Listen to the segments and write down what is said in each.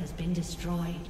has been destroyed.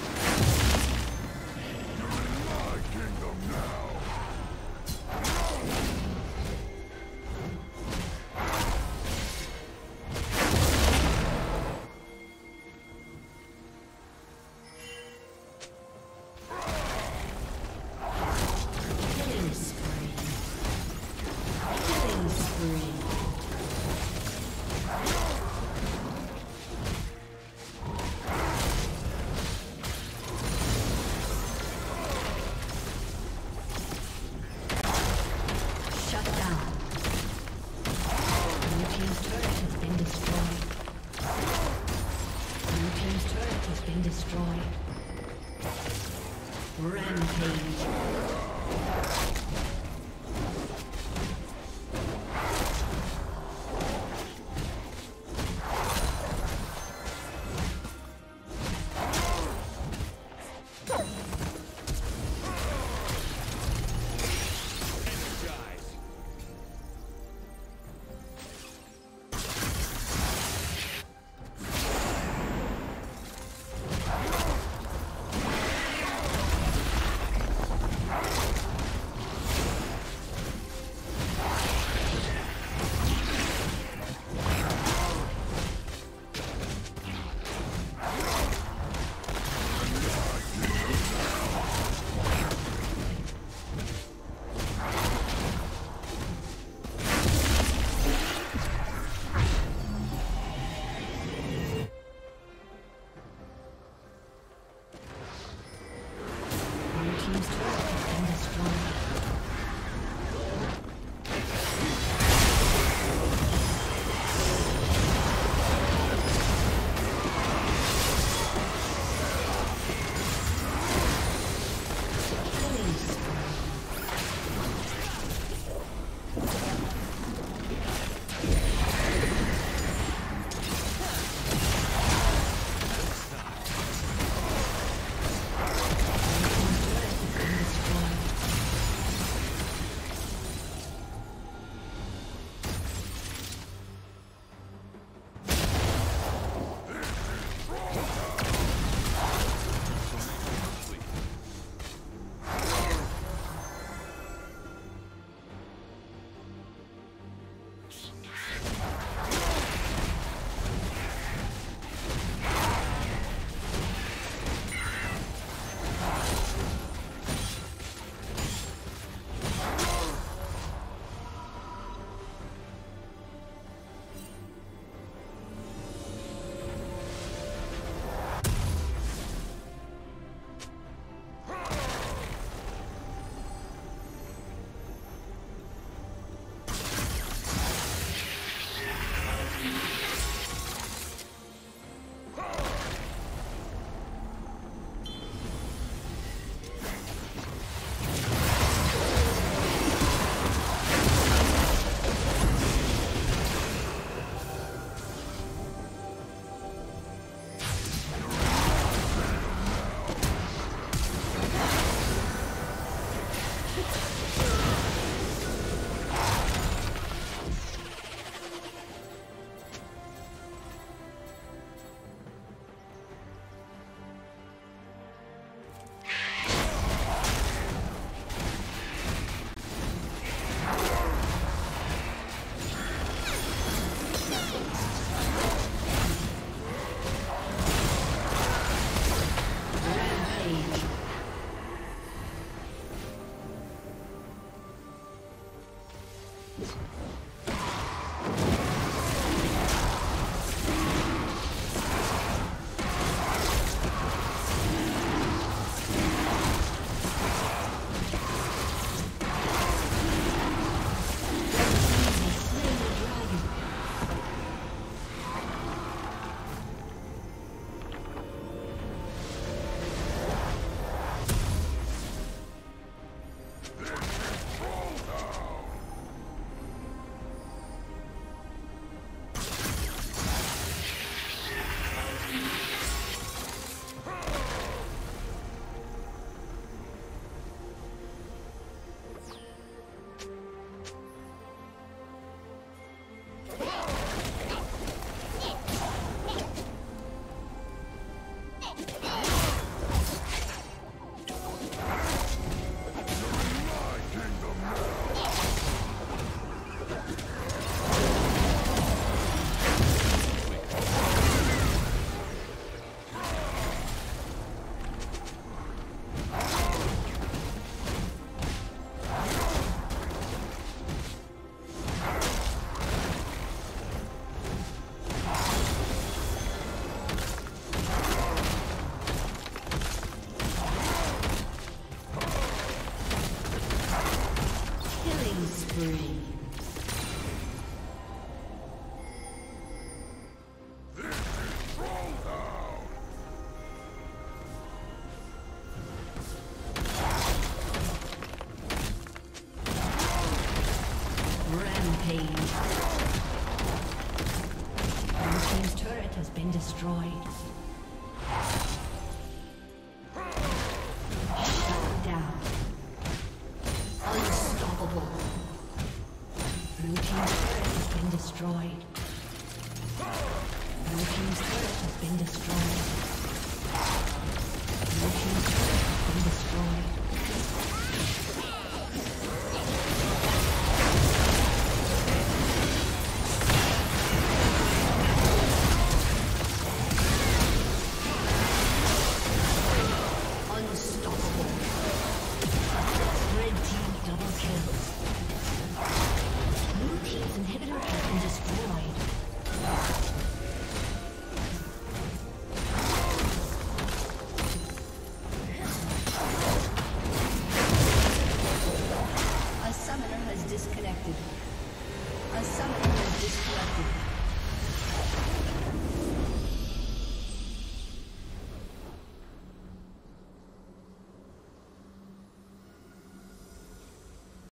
been destroyed.